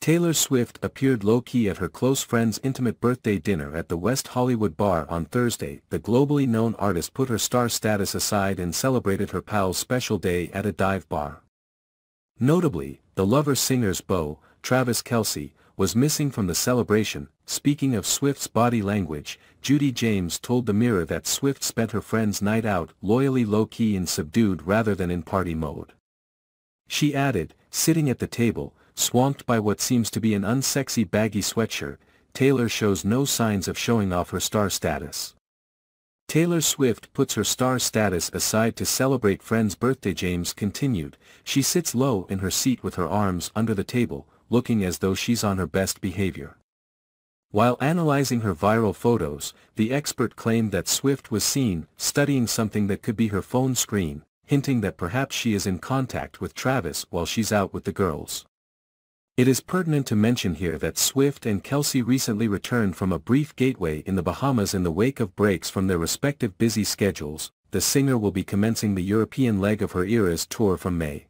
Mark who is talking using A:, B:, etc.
A: Taylor Swift appeared low-key at her close friend's intimate birthday dinner at the West Hollywood Bar on Thursday. The globally known artist put her star status aside and celebrated her pal's special day at a dive bar. Notably, the Lover singer's beau, Travis Kelce, was missing from the celebration. Speaking of Swift's body language, Judy James told The Mirror that Swift spent her friend's night out loyally low-key and subdued rather than in party mode. She added, sitting at the table, swamped by what seems to be an unsexy baggy sweatshirt, Taylor shows no signs of showing off her star status. Taylor Swift puts her star status aside to celebrate friend's birthday James continued, she sits low in her seat with her arms under the table, looking as though she's on her best behavior. While analyzing her viral photos, the expert claimed that Swift was seen studying something that could be her phone screen, hinting that perhaps she is in contact with Travis while she's out with the girls. It is pertinent to mention here that Swift and Kelce recently returned from a brief gateway in the Bahamas in the wake of breaks from their respective busy schedules, the singer will be commencing the European leg of her Eras tour from May.